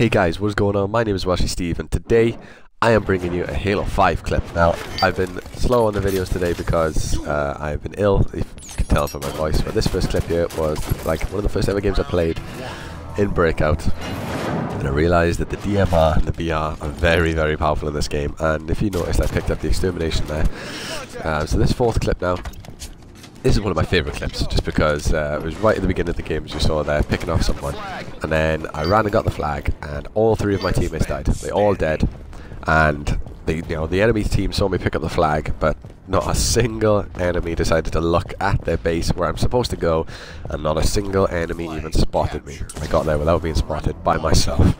Hey guys, what's going on? My name is Welshy Steve and today I am bringing you a Halo 5 clip. Now, I've been slow on the videos today because uh, I've been ill, if you can tell from my voice, but this first clip here was like one of the first ever games I played in Breakout. And I realised that the DMR and the BR are very, very powerful in this game, and if you noticed I picked up the Extermination there. Uh, so this fourth clip now, this is one of my favourite clips, just because uh, it was right at the beginning of the game, as you saw there, picking off someone, and then I ran and got the flag, and all three of my teammates died. They all dead, and the you know the enemy team saw me pick up the flag, but not a single enemy decided to look at their base where I'm supposed to go, and not a single enemy even spotted me. I got there without being spotted by myself.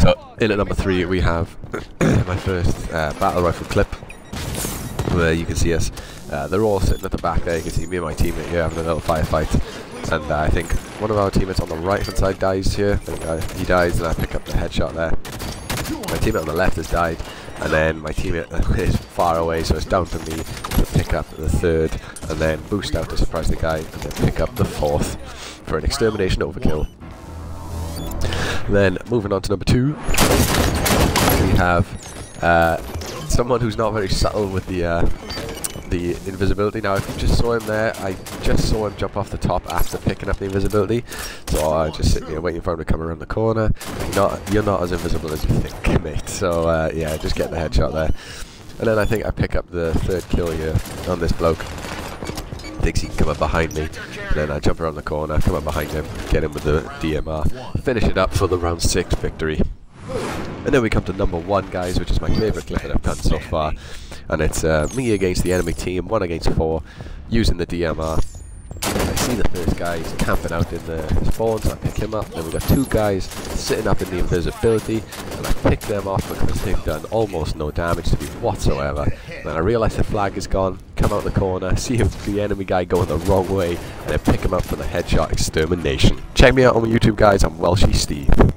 So in at number three we have my first uh, battle rifle clip, where you can see us uh, they're all sitting at the back there. You can see me and my teammate here having a little firefight. And uh, I think one of our teammates on the right hand side dies here. Uh, he dies and I pick up the headshot there. My teammate on the left has died. And then my teammate is far away, so it's down to me to pick up the third. And then boost out to surprise the guy. And then pick up the fourth for an extermination overkill. Then moving on to number two. We have uh, someone who's not very subtle with the uh, the invisibility. Now, if you just saw him there, I just saw him jump off the top after picking up the invisibility. So I just sitting here waiting for him to come around the corner. You're not, you're not as invisible as you think, mate. So uh, yeah, just get the headshot there. And then I think I pick up the third kill here on this bloke. Thinks he can come up behind me. And then I jump around the corner, come up behind him, get him with the DMR, finish it up for the round six victory. And then we come to number one, guys, which is my favourite clip that I've done so far. And it's uh, me against the enemy team, one against four, using the DMR. I see the first guy, he's camping out in the spawn, so I pick him up. Then we've got two guys sitting up in the invisibility, and I pick them off because they've done almost no damage to me whatsoever. Then I realise the flag is gone, come out the corner, see the enemy guy going the wrong way, and then pick him up for the headshot extermination. Check me out on YouTube, guys. I'm Welshy Steve.